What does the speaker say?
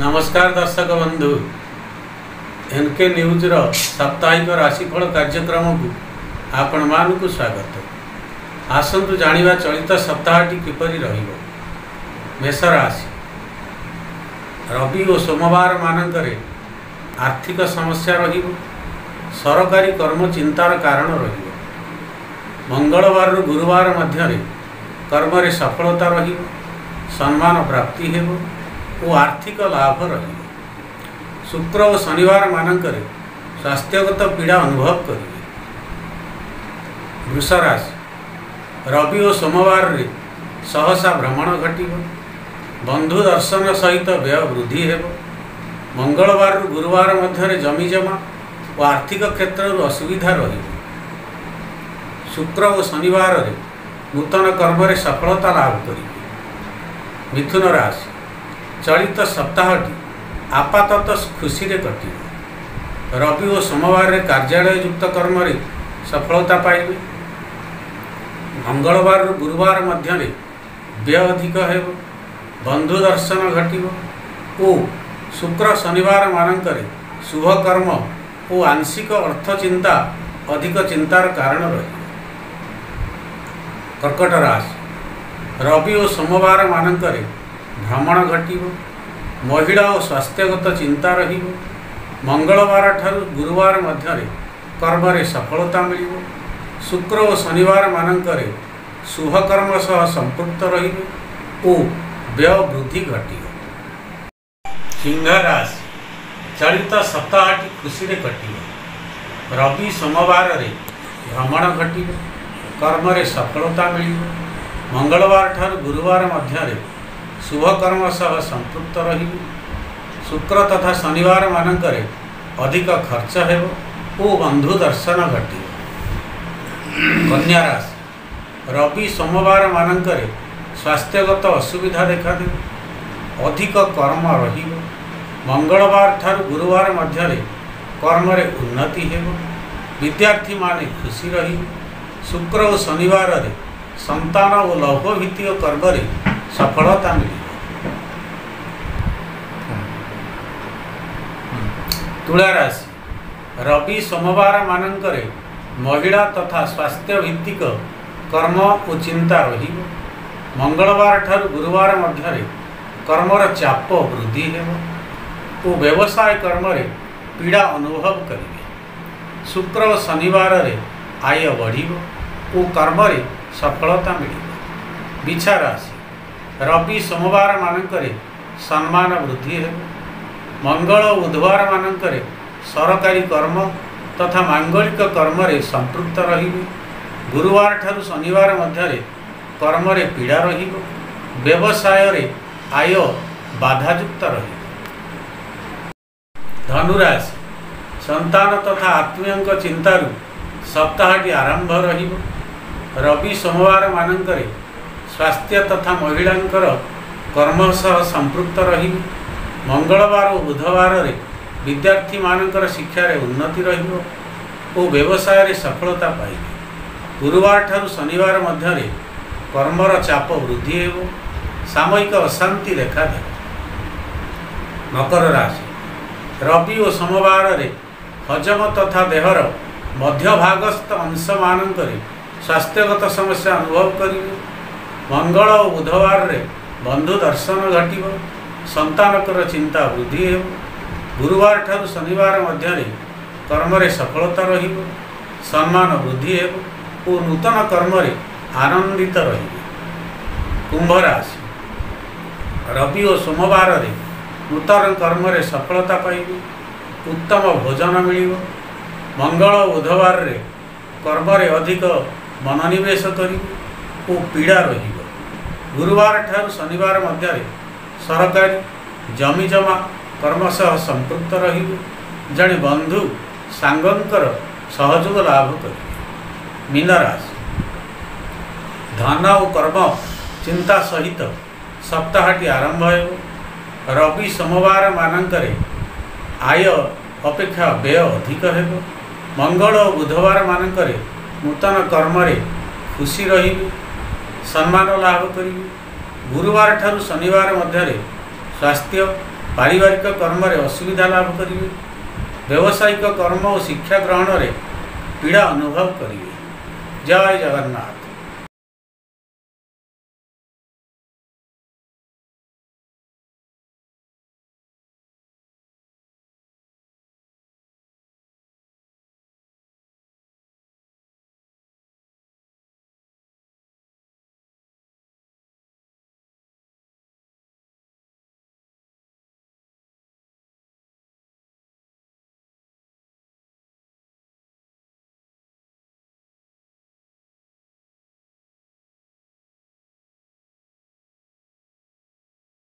ନମସ୍କାର ଦର୍ଶକ ବନ୍ଧୁ। ଏନ୍କେ ନ୍ୟୁଜ୍ର ସାପ୍ତାହିକ ରାଶିଫଳ କାର୍ଯ୍ୟକ୍ରମକୁ ଆପଣମାନଙ୍କୁ ସ୍ୱାଗତ। ଆସନ୍ତୁ ଜାଣିବା ଚଳିତ ସପ୍ତାହଟି କିପରି ରହିବ। ମେଷ ରାଶି। ରବି ଓ ସୋମବାର ମାନଙ୍କରେ ଆର୍ଥିକ ସମସ୍ୟା ରହିବ। ସରକାରୀ କର୍ମ ଚିନ୍ତାର କାରଣ ରହିବ। ମଙ୍ଗଳବାରରୁ ଗୁରୁବାର ମଧ୍ୟରେ କର୍ମରେ ସଫଳତା ରହିବ ସମ୍ମାନ ପ୍ରାପ୍ତି ହେବ ଓ ଆର୍ଥିକ ଲାଭ ରହିବ। ଶୁକ୍ର ଓ ଶନିବାର ମାନଙ୍କରେ ସ୍ୱାସ୍ଥ୍ୟଗତ ପୀଡ଼ା ଅନୁଭବ କରିବେ। ବୃଷ ରାଶି ରବି ଓ ସୋମବାରରେ ସହସା ଭ୍ରମଣ ଘଟିବ ବନ୍ଧୁ ଦର୍ଶନ ସହିତ ବ୍ୟୟ ବୃଦ୍ଧି ହେବ ମଙ୍ଗଳବାରରୁ ଗୁରୁବାର ମଧ୍ୟରେ ଜମିଜମା ଓ ଆର୍ଥିକ କ୍ଷେତ୍ରରୁ ଅସୁବିଧା ରହିବ। ଶୁକ୍ର ଓ ଶନିବାରରେ ନୂତନ କର୍ମରେ ସଫଳତା ଲାଭ କରିବେ। ମିଥୁନ ରାଶି ଚଳିତ ସପ୍ତାହଟି ଆପାତତଃ ଖୁସିରେ କଟିବ। ରବି ଓ ସୋମବାରରେ କାର୍ଯ୍ୟାଳୟ ଯୁକ୍ତ କର୍ମରେ ସଫଳତା ପାଇବେ। ମଙ୍ଗଳବାରରୁ ଗୁରୁବାର ମଧ୍ୟରେ ବ୍ୟୟ ଅଧିକ ହେବ ବନ୍ଧୁ ଦର୍ଶନ ଘଟିବ ଓ ଶୁକ୍ର ଶନିବାର ମାନଙ୍କରେ ଶୁଭକର୍ମ ଓ ଆଂଶିକ ଅର୍ଥ ଚିନ୍ତା ଅଧିକ ଚିନ୍ତାର କାରଣ ରହିବ। କର୍କଟ ରାଶି। ରବି ଓ ସୋମବାର ମାନଙ୍କରେ ଭ୍ରମଣ ଘଟିବ ମହିଳା ଓ ସ୍ୱାସ୍ଥ୍ୟଗତ ଚିନ୍ତା ରହିବ ମଙ୍ଗଳବାର ଠାରୁ ଗୁରୁବାର ମଧ୍ୟରେ କର୍ମରେ ସଫଳତା ମିଳିବ ଶୁକ୍ର ଓ ଶନିବାର ମାନଙ୍କରେ ଶୁଭକର୍ମ ସହ ସମ୍ପୃକ୍ତ ରହିବେ ଓ ବ୍ୟୟ ବୃଦ୍ଧି ଘଟିବ। ସିଂହ ରାଶି ଚଳିତ ସପ୍ତାହଟି ଖୁସିରେ କଟିବ। ରବି ସୋମବାରରେ ଭ୍ରମଣ ଘଟିବ। କର୍ମରେ ସଫଳତା ମିଳିବ। ମଙ୍ଗଳବାର ଠାରୁ ଗୁରୁବାର ମଧ୍ୟରେ ଶୁଭକର୍ମ ସହ ସମ୍ପୃକ୍ତ ରହିବେ। ଶୁକ୍ର ତଥା ଶନିବାର ମାନଙ୍କରେ ଅଧିକ ଖର୍ଚ୍ଚ ହେବ ଓ ବନ୍ଧୁ ଦର୍ଶନ ଘଟିବ। କନ୍ୟା ରାଶି ରବି ସୋମବାର ମାନଙ୍କରେ ସ୍ୱାସ୍ଥ୍ୟଗତ ଅସୁବିଧା ଦେଖାଦେବ। ଅଧିକ କର୍ମ ରହିବ। ମଙ୍ଗଳବାର ଠାରୁ ଗୁରୁବାର ମଧ୍ୟରେ କର୍ମରେ ଉନ୍ନତି ହେବ। ବିଦ୍ୟାର୍ଥୀମାନେ ଖୁସି ରହିବେ। ଶୁକ୍ର ଓ ଶନିବାରରେ ସନ୍ତାନ ଓ ଲୌହ ଭିତ୍ତିକ କର୍ମରେ ସଫଳତା ମିଳିବ। ତୁଳା ରାଶି ରବି ସୋମବାର ମାନଙ୍କରେ ମହିଳା ତଥା ସ୍ୱାସ୍ଥ୍ୟ ଭିତ୍ତିକ କର୍ମ ଓ ଚିନ୍ତା ରହିବ। ମଙ୍ଗଳବାର ଠାରୁ ଗୁରୁବାର ମଧ୍ୟରେ କର୍ମର ଚାପ ବୃଦ୍ଧି ହେବ ଓ ବ୍ୟବସାୟ କର୍ମରେ ପୀଡ଼ା ଅନୁଭବ କରିବେ। ଶୁକ୍ର ଓ ଶନିବାରରେ ଆୟ ବଢ଼ିବ ଓ କର୍ମରେ ସଫଳତା ମିଳିବ। ବିଛା ରାଶି ରବି ସୋମବାର ମାନଙ୍କରେ ସମ୍ମାନ ବୃଦ୍ଧି ହେବ। ମଙ୍ଗଳ ବୁଧବାର ମାନଙ୍କରେ ସରକାରୀ କର୍ମ ତଥା ମାଙ୍ଗଳିକ କର୍ମରେ ସମ୍ପୃକ୍ତ ରହିବେ। ଗୁରୁବାର ଠାରୁ ଶନିବାର ମଧ୍ୟରେ କର୍ମରେ ପୀଡ଼ା ରହିବ। ବ୍ୟବସାୟରେ ଆୟ ବାଧାଯୁକ୍ତ ରହିବ। ଧନୁରାଶି। ସନ୍ତାନ ତଥା ଆତ୍ମୀୟଙ୍କ ଚିନ୍ତାରୁ ସପ୍ତାହଟି ଆରମ୍ଭ ରହିବ। ରବି ସୋମବାର ମାନଙ୍କରେ ସ୍ୱାସ୍ଥ୍ୟ ତଥା ମହିଳାଙ୍କର କର୍ମ ସହ ସମ୍ପୃକ୍ତ ରହିବେ। ମଙ୍ଗଳବାର ଓ ବୁଧବାରରେ ବିଦ୍ୟାର୍ଥୀମାନଙ୍କର ଶିକ୍ଷାରେ ଉନ୍ନତି ରହିବ ଓ ବ୍ୟବସାୟରେ ସଫଳତା ପାଇବେ। ଗୁରୁବାର ଠାରୁ ଶନିବାର ମଧ୍ୟରେ କର୍ମର ଚାପ ବୃଦ୍ଧି ହେବ। ସାମୟିକ ଅଶାନ୍ତି ଦେଖାଦେବ। ମକର ରାଶି। ରବି ଓ ସୋମବାରରେ ହଜମ ତଥା ଦେହର ମଧ୍ୟଭାଗସ୍ଥ ଅଂଶମାନଙ୍କରେ ସ୍ୱାସ୍ଥ୍ୟଗତ ସମସ୍ୟା ଅନୁଭବ କରିବେ। ମଙ୍ଗଳ ଓ ବୁଧବାରରେ ବନ୍ଧୁ ଦର୍ଶନ ଘଟିବ। ସନ୍ତାନଙ୍କର ଚିନ୍ତା ବୃଦ୍ଧି ହେବ। ଗୁରୁବାର ଠାରୁ ଶନିବାର ମଧ୍ୟରେ କର୍ମରେ ସଫଳତା ରହିବ। ସମ୍ମାନ ବୃଦ୍ଧି ହେବ ଓ ନୂତନ କର୍ମରେ ଆନନ୍ଦିତ ରହିବେ। କୁମ୍ଭ ରାଶି। ରବି ଓ ସୋମବାରରେ ନୂତନ କର୍ମରେ ସଫଳତା ପାଇବେ। ଉତ୍ତମ ଭୋଜନ ମିଳିବ। ମଙ୍ଗଳ ବୁଧବାରରେ କର୍ମରେ ଅଧିକ ମନୋନିବେଶ କରିବେ ଓ ପୀଡ଼ା ରହିବ। ଗୁରୁବାର ଠାରୁ ଶନିବାର ମଧ୍ୟରେ ସରକାରୀ ଜମିଜମା କର୍ମ ସହ ସମ୍ପୃକ୍ତ ରହିବେ। ଜଣେ ବନ୍ଧୁ ସାଙ୍ଗଙ୍କର ସହଯୋଗ ଲାଭ କରିବେ। ମୀନରାଶି ଧନ ଓ କର୍ମ ଚିନ୍ତା ସହିତ ସପ୍ତାହଟି ଆରମ୍ଭ ହେବ। ରବି ସୋମବାର ମାନଙ୍କରେ ଆୟ ଅପେକ୍ଷା ବ୍ୟୟ ଅଧିକ ହେବ। ମଙ୍ଗଳ ଓ ବୁଧବାର ମାନଙ୍କରେ ନୂତନ କର୍ମରେ ଖୁସି ରହିବେ ସମ୍ମାନ ଲାଭ କରିବେ। ଗୁରୁବାର ଠାରୁ ଶନିବାର ମଧ୍ୟରେ ସ୍ୱାସ୍ଥ୍ୟ ପାରିବାରିକ କର୍ମରେ ଅସୁବିଧା ଲାଭ କରିବେ। ବ୍ୟବସାୟିକ କର୍ମ ଓ ଶିକ୍ଷା ଗ୍ରହଣରେ ପୀଡ଼ା ଅନୁଭବ କରିବେ। ଜୟ ଜଗନ୍ନାଥ।